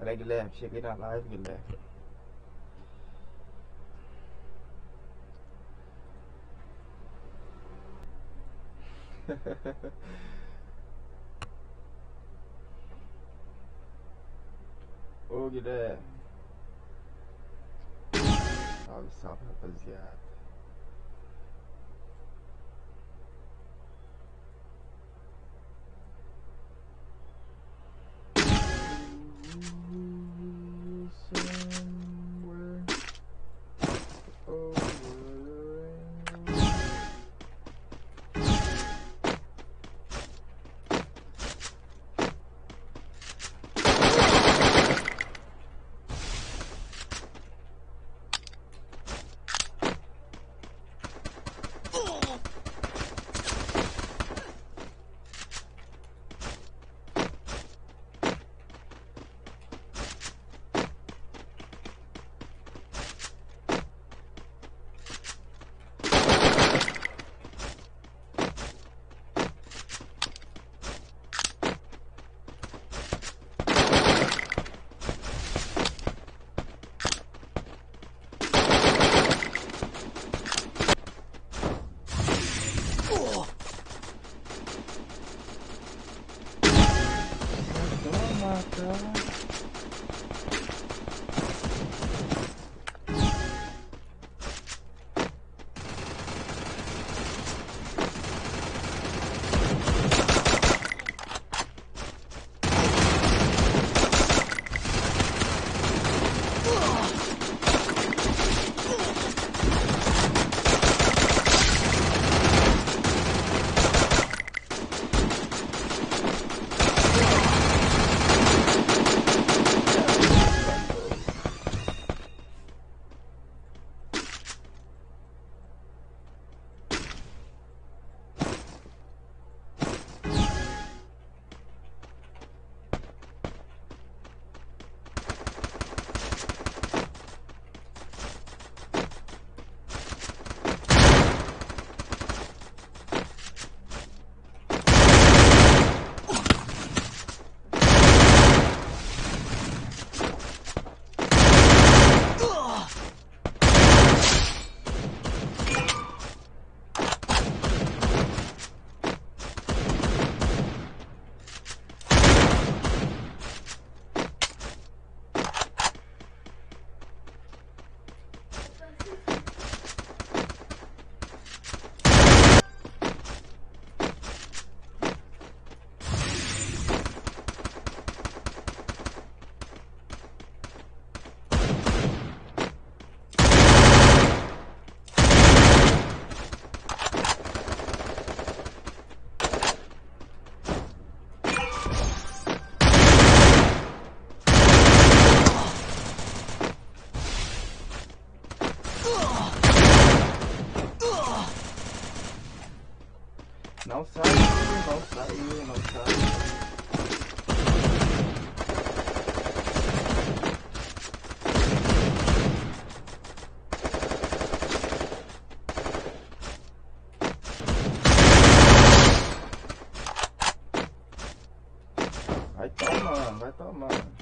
regular check it out live بالله او كده صعب صعب بزيادة Somewhere Não saiu, não saiu, não saiu. Vai tomando, vai tomando.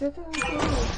就对样就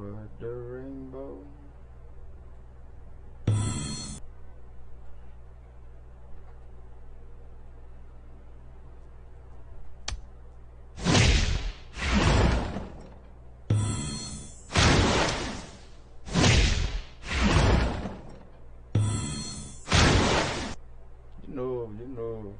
the rainbow. De novo, de novo.